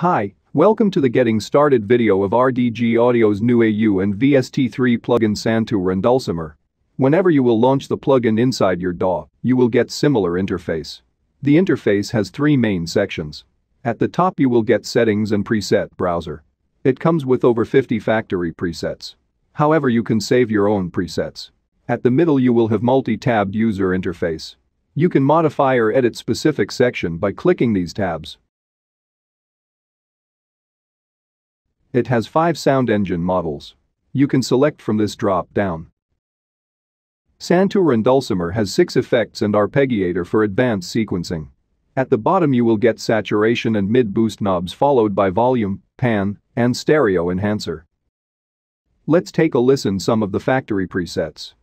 Hi, welcome to the getting started video of RDG Audio's new AU and VST3 plugin Santoor and Dulcimer. Whenever you will launch the plugin inside your DAW, you will get similar interface. The interface has three main sections. At the top you will get settings and preset browser. It comes with over 50 factory presets. However you can save your own presets. At the middle you will have multi-tabbed user interface. You can modify or edit specific section by clicking these tabs. It has 5 sound engine models. You can select from this drop down. Santoor and Dulcimer has 6 effects and arpeggiator for advanced sequencing. At the bottom you will get saturation and mid-boost knobs followed by volume, pan, and stereo enhancer. Let's take a listen some of the factory presets.